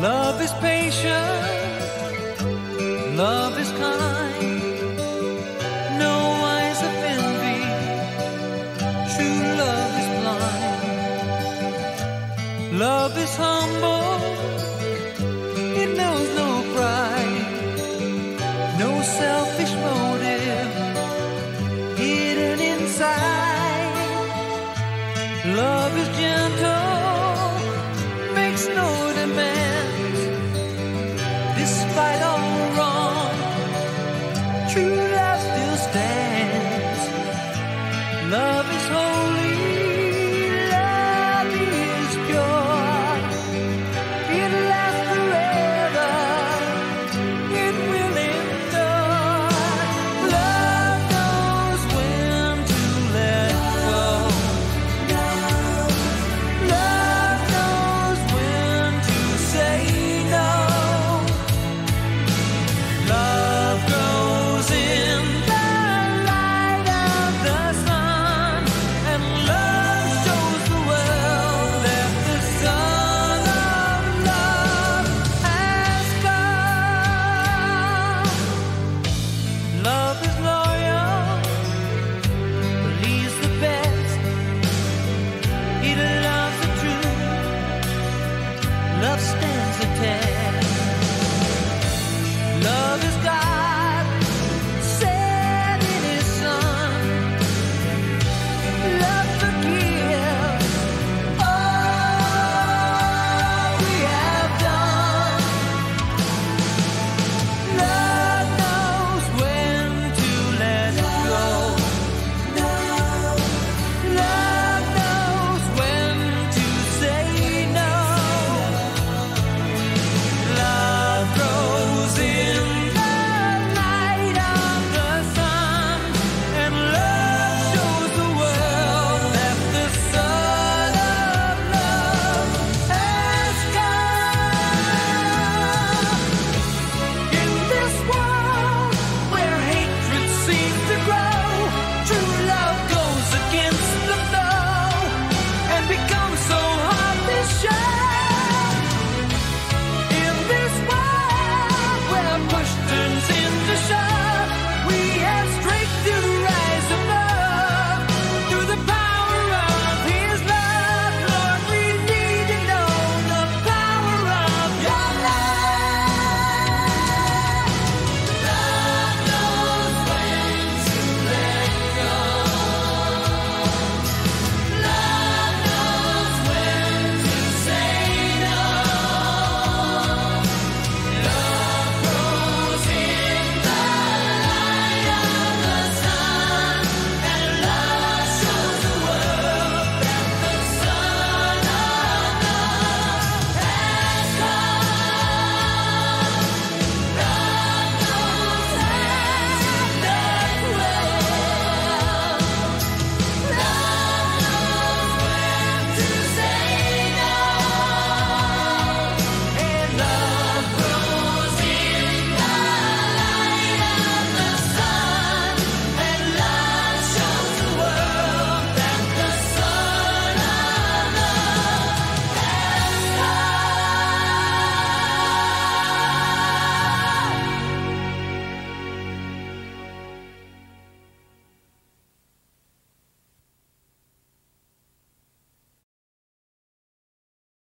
Love is patient, love is kind. No eyes of envy, true love is blind. Love is humble, it knows no pride, no selfish motive hidden inside. Love is gentle Makes no